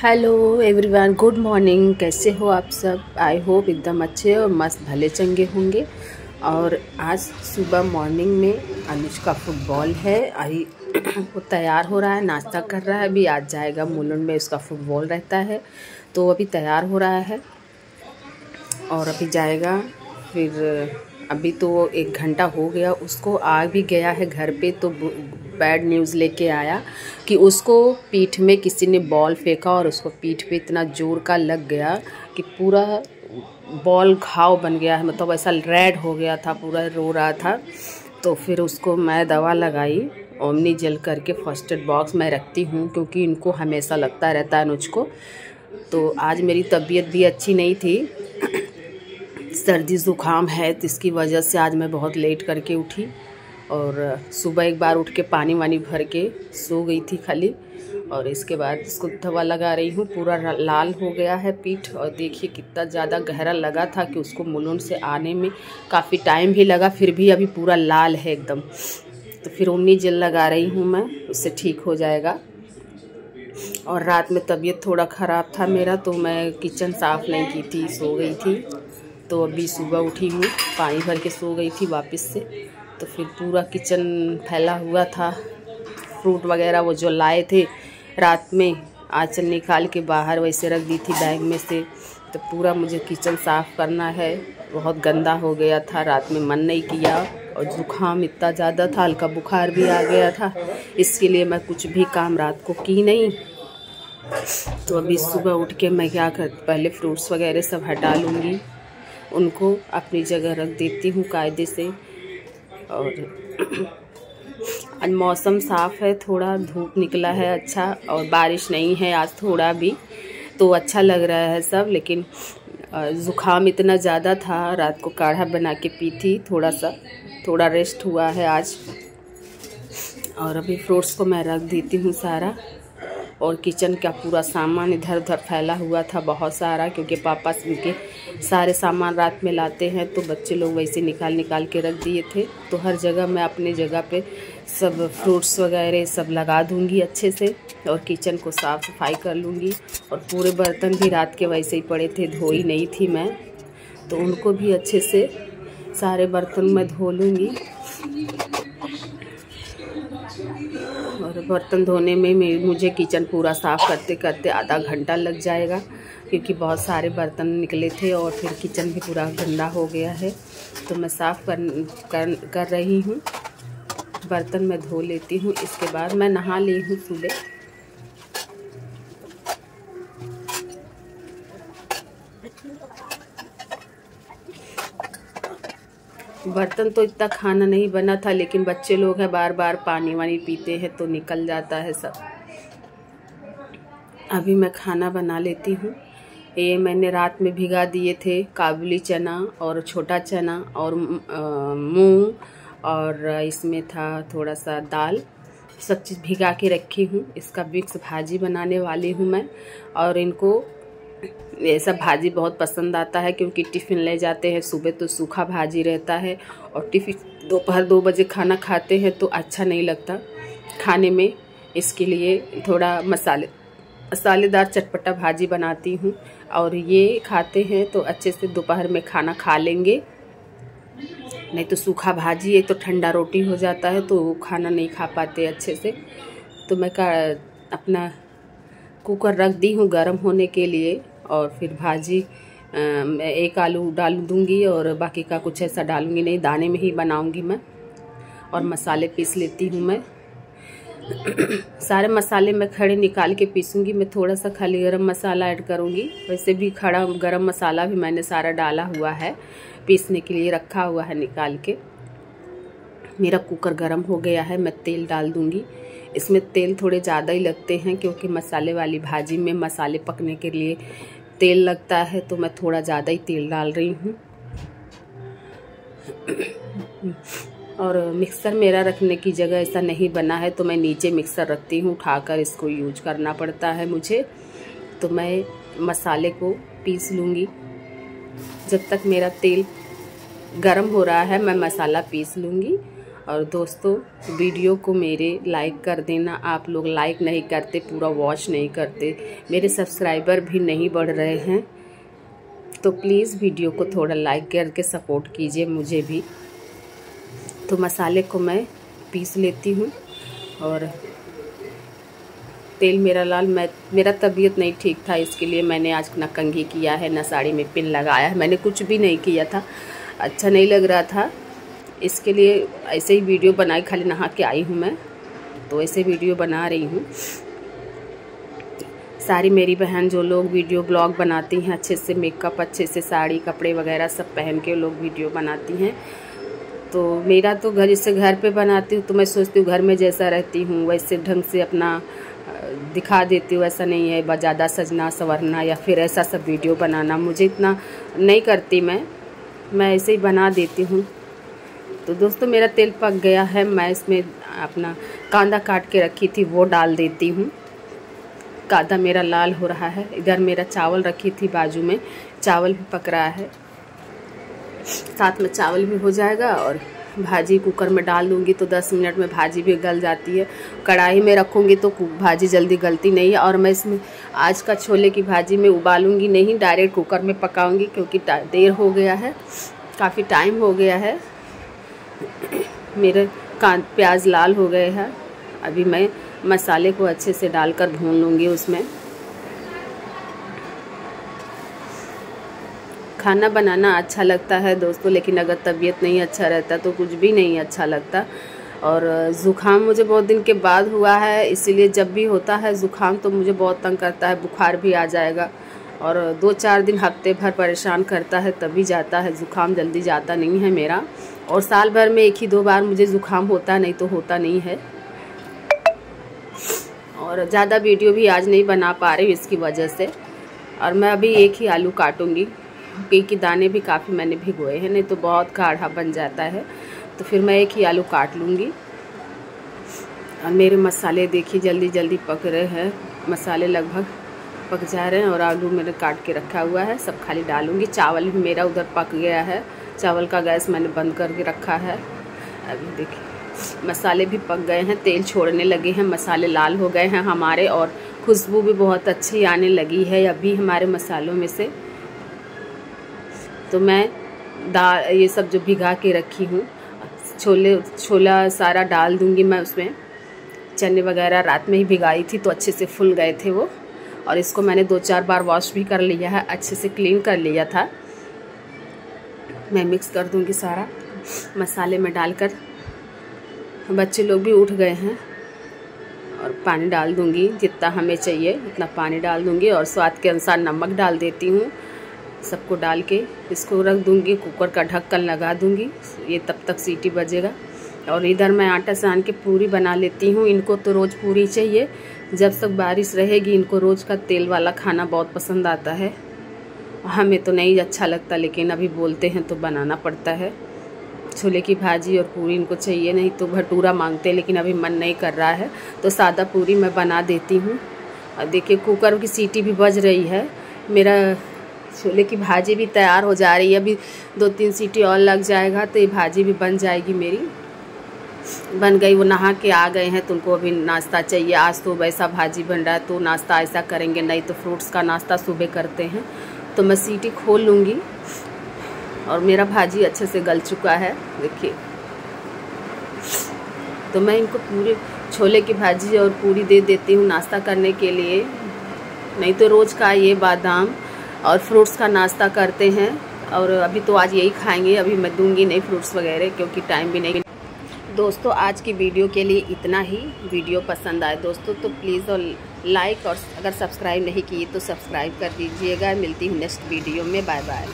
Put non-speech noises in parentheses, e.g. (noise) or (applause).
Hello everyone, good morning. कैसे हो आप सब? आई होप एकदम अच्छे और मस्त भले चंगे होंगे। और आज सुबह मॉर्निंग में अनुज का फुटबॉल है। आई (clears throat) वो तैयार हो रहा है, नाश्ता कर रहा है। अभी आज जाएगा मुलुंड में, उसका फुटबॉल रहता है। तो अभी तैयार हो रहा है और अभी जाएगा, फिर अभी तो एक घंटा हो गया, उसको आ भी गया है घर पे तो बैड न्यूज़ लेके आया कि उसको पीठ में किसी ने बॉल फेंका और उसको पीठ पे इतना ज़ोर का लग गया कि पूरा बॉल घाव बन गया है। मतलब ऐसा रेड हो गया था, पूरा रो रहा था। तो फिर उसको मैं दवा लगाई, ओमनी जल करके फ़र्स्ट एड बॉक्स मैं रखती हूँ क्योंकि इनको हमेशा लगता रहता है अनुज को तो आज मेरी तबीयत भी अच्छी नहीं थी सर्दी ज़ुकाम है तो इसकी वजह से आज मैं बहुत लेट करके उठी और सुबह एक बार उठ के पानी वानी भर के सो गई थी खाली और इसके बाद इसको दवा लगा रही हूँ, पूरा लाल हो गया है पीठ और देखिए कितना ज़्यादा गहरा लगा था कि उसको मुलुंड से आने में काफ़ी टाइम भी लगा, फिर भी अभी पूरा लाल है एकदम। तो फिर उन्नी जल लगा रही हूँ मैं, उससे ठीक हो जाएगा। और रात में तबीयत थोड़ा ख़राब था मेरा तो मैं किचन साफ़ नहीं की थी, सो गई थी। तो अभी सुबह उठी हूँ पानी भर के सो गई थी वापस से। तो फिर पूरा किचन फैला हुआ था। फ्रूट वगैरह वो जो लाए थे रात में, आँचल निकाल के बाहर वैसे रख दी थी बैग में से। तो पूरा मुझे किचन साफ़ करना है। बहुत गंदा हो गया था। रात में मन नहीं किया और ज़ुकाम इतना ज़्यादा था, हल्का बुखार भी आ गया था। इसके लिए मैं कुछ भी काम रात को की नहीं। तो अभी सुबह उठ के मैं क्या कर, पहले फ्रूट्स वगैरह सब हटा लूँगी। उनको अपनी जगह रख देती हूँ कायदे से। और आज मौसम साफ़ है, थोड़ा धूप निकला है अच्छा और बारिश नहीं है आज थोड़ा भी तो अच्छा लग रहा है सब, लेकिन ज़ुकाम इतना ज़्यादा था, रात को काढ़ा बना के पी थी थोड़ा सा थोड़ा रेस्ट हुआ है आज। और अभी फ्रूट्स को मैं रख देती हूँ सारा। और किचन का पूरा सामान इधर उधर फैला हुआ था बहुत सारा, क्योंकि पापा उनके सारे सामान रात में लाते हैं तो बच्चे लोग वैसे निकाल निकाल के रख दिए थे। तो हर जगह मैं अपने जगह पे सब फ्रूट्स वगैरह सब लगा दूँगी अच्छे से, और किचन को साफ़ सफ़ाई कर लूँगी। और पूरे बर्तन भी रात के वैसे ही पड़े थे, धोई नहीं थी मैं। तो उनको भी अच्छे से सारे बर्तन मैं धो लूँगी। और बर्तन धोने में मुझे किचन पूरा साफ़ करते करते आधा घंटा लग जाएगा क्योंकि बहुत सारे बर्तन निकले थे और फिर किचन भी पूरा गंदा हो गया है। तो मैं साफ़ कर कर, कर रही हूँ। बर्तन मैं धो लेती हूँ इसके बाद मैं नहा ली हूँ सुबह बर्तन तो इतना खाना नहीं बना था, लेकिन बच्चे लोग हैं बार बार पानी वानी पीते हैं तो निकल जाता है सब। अभी मैं खाना बना लेती हूँ। ये मैंने रात में भिगा दिए थे, काबुली चना और छोटा चना और मूंग और इसमें था थोड़ा सा दाल। सब चीज़ भिगा के रखी हूँ। इसका मिक्स भाजी बनाने वाली हूँ मैं और इनको ये सब भाजी बहुत पसंद आता है क्योंकि टिफ़िन ले जाते हैं, सुबह तो सूखा भाजी रहता है और टिफ़िन दोपहर दो बजे खाना खाते हैं तो अच्छा नहीं लगता। खाने में इसके लिए थोड़ा मसाले, मसालेदार चटपटा भाजी बनाती हूँ और ये खाते हैं तो अच्छे से दोपहर में खाना खा लेंगे। नहीं तो सूखा भाजी, एक तो ठंडा रोटी हो जाता है तो खाना नहीं खा पाते अच्छे से। तो मैं का, अपना कुकर रख दी हूँ गर्म होने के लिए। और फिर भाजी एक आलू डाल दूँगी और बाकी का कुछ ऐसा डालूँगी नहीं, दाने में ही बनाऊँगी मैं और मसाले पीस लेती हूँ मैं। (clears throat) सारे मसाले मैं खड़े निकाल के पीसूँगी, मैं थोड़ा सा खाली गरम मसाला ऐड करूँगी। वैसे भी खड़ा गरम मसाला भी मैंने सारा डाला हुआ है, पीसने के लिए रखा हुआ है निकाल के। मेरा कुकर गरम हो गया है, मैं तेल डाल दूँगी। इसमें तेल थोड़े ज़्यादा ही लगते हैं क्योंकि मसाले वाली भाजी में मसाले पकने के लिए तेल लगता है तो मैं थोड़ा ज़्यादा ही तेल डाल रही हूँ। और मिक्सर मेरा रखने की जगह ऐसा नहीं बना है तो मैं नीचे मिक्सर रखती हूँ, उठाकर इसको यूज़ करना पड़ता है मुझे। तो मैं मसाले को पीस लूँगी। जब तक मेरा तेल गरम हो रहा है, मैं मसाला पीस लूँगी। और दोस्तों, वीडियो को मेरे लाइक कर देना। आप लोग लाइक नहीं करते, पूरा वॉच नहीं करते। मेरे सब्सक्राइबर भी नहीं बढ़ रहे हैं। तो प्लीज़ वीडियो को थोड़ा लाइक करके सपोर्ट कीजिए मुझे भी। तो मसाले को मैं पीस लेती हूँ और तेल मेरा लाल, मैं, मेरा तबीयत नहीं ठीक था, इसके लिए मैंने आज ना कंघी किया है, ना साड़ी में पिन लगाया है। मैंने कुछ भी नहीं किया था। अच्छा नहीं लग रहा था। इसके लिए ऐसे ही वीडियो बनाई, खाली नहा के आई हूँ मैं। तो ऐसे वीडियो बना रही हूँ। सारी मेरी बहन जो लोग वीडियो ब्लॉग बनाती हैं, अच्छे से मेकअप अच्छे से साड़ी, कपड़े वगैरह सब पहन के लोग वीडियो बनाती हैं। तो मेरा तो घर जैसे घर पे बनाती हूँ तो मैं सोचती हूँ घर में जैसा रहती हूँ, वैसे ढंग से अपना दिखा देती हूँ, ऐसा नहीं है ज़्यादा सजना, संवरना या फिर ऐसा सब वीडियो बनाना। मुझे इतना नहीं करती मैं। मैं ऐसे ही बना देती हूँ। तो दोस्तों मेरा तेल पक गया है, मैं इसमें अपना कांदा काट के रखी थी, वो डाल देती हूँ। कांदा मेरा लाल हो रहा है, इधर मेरा चावल रखी थी बाजू में, चावल भी पक रहा है। साथ में चावल भी हो जाएगा और भाजी कुकर में डाल दूँगी तो 10 मिनट में भाजी भी गल जाती है। कढ़ाई में रखूँगी तो भाजी जल्दी गलती नहीं है और मैं इसमें आज का छोले की भाजी में उबालूँगी नहीं, डायरेक्ट कुकर में पकाऊँगी क्योंकि देर हो गया है, काफ़ी टाइम हो गया है। मेरे कान प्याज लाल हो गए हैं। अभी मैं मसाले को अच्छे से डालकर भून लूँगी उसमें। खाना बनाना अच्छा लगता है दोस्तों, लेकिन अगर तबीयत नहीं अच्छा रहता तो कुछ भी नहीं अच्छा लगता। और ज़ुकाम मुझे बहुत दिन के बाद हुआ है, इसीलिए जब भी होता है ज़ुकाम तो मुझे बहुत तंग करता है, बुखार भी आ जाएगा। और दो चार दिन हफ़्ते भर परेशान करता है, तभी जाता है। ज़ुकाम जल्दी जाता नहीं है मेरा। और साल भर में एक ही दो बार मुझे ज़ुकाम होता नहीं तो होता नहीं है। और ज़्यादा वीडियो भी आज नहीं बना पा रही इसकी वजह से। और मैं अभी एक ही आलू काटूँगी, क्योंकि दाने भी काफ़ी मैंने भिगोए हैं, नहीं तो बहुत गाढ़ा बन जाता है। तो फिर मैं एक ही आलू काट लूँगी। और मेरे मसाले देखिए जल्दी जल्दी पक रहे हैं। मसाले लगभग पक जा रहे हैं और आलू मैंने काट के रखा हुआ है, सब खाली डालूँगी। चावल भी मेरा उधर पक गया है। चावल का गैस मैंने बंद करके रखा है। अभी देखिए, मसाले भी पक गए हैं, तेल छोड़ने लगे हैं, मसाले लाल हो गए हैं हमारे और खुशबू भी बहुत अच्छी आने लगी है अभी हमारे मसालों में से। तो मैं दाल ये सब जो भिगा के रखी हूँ, छोले, छोला सारा डाल दूँगी मैं उसमें। चने वगैरह रात में ही भिगाई थी तो अच्छे से फुल गए थे वो। और इसको मैंने दो चार बार वॉश भी कर लिया है, अच्छे से क्लीन कर लिया था। मैं मिक्स कर दूँगी सारा मसाले में डालकर। बच्चे लोग भी उठ गए हैं और पानी डाल दूँगी, जितना हमें चाहिए उतना पानी डाल दूँगी और स्वाद के अनुसार नमक डाल देती हूँ सबको डाल के। इसको रख दूँगी, कुकर का ढक्कन लगा दूँगी, ये तब तक सीटी बजेगा। और इधर मैं आटा सान के पूरी बना लेती हूँ, इनको तो रोज़ पूरी चाहिए, जब तक बारिश रहेगी इनको रोज़ का तेल वाला खाना बहुत पसंद आता है। हमें तो नहीं अच्छा लगता, लेकिन अभी बोलते हैं तो बनाना पड़ता है। छोले की भाजी और पूरी इनको चाहिए, नहीं तो भटूरा मांगते लेकिन अभी मन नहीं कर रहा है। तो सादा पूरी मैं बना देती हूँ। और देखिए, कुकर की सीटी भी बज रही है। मेरा छोले की भाजी भी तैयार हो जा रही है। अभी दो तीन सीटी और लग जाएगा तो ये भाजी भी बन जाएगी मेरी। बन गई, वो नहा के आ गए हैं तो उनको अभी नाश्ता चाहिए। आज तो वैसा भाजी बन रहा है तो नाश्ता ऐसा करेंगे, नहीं तो फ्रूट्स का नाश्ता सुबह करते हैं। तो मैं सीटी खोल लूँगी। और मेरा भाजी अच्छे से गल चुका है, देखिए। तो मैं इनको पूरे छोले की भाजी और पूरी दे देती हूँ नाश्ता करने के लिए। नहीं तो रोज़ का ये बादाम और फ्रूट्स का नाश्ता करते हैं। और अभी तो आज यही खाएँगे, अभी मैं दूँगी नहीं फ्रूट्स वगैरह क्योंकि टाइम भी नहीं दोस्तों, आज की वीडियो के लिए इतना ही। वीडियो पसंद आए दोस्तों तो प्लीज़ और लाइक और अगर सब्सक्राइब नहीं किए तो सब्सक्राइब कर दीजिएगा। मिलती हूँ नेक्स्ट वीडियो में। Bye bye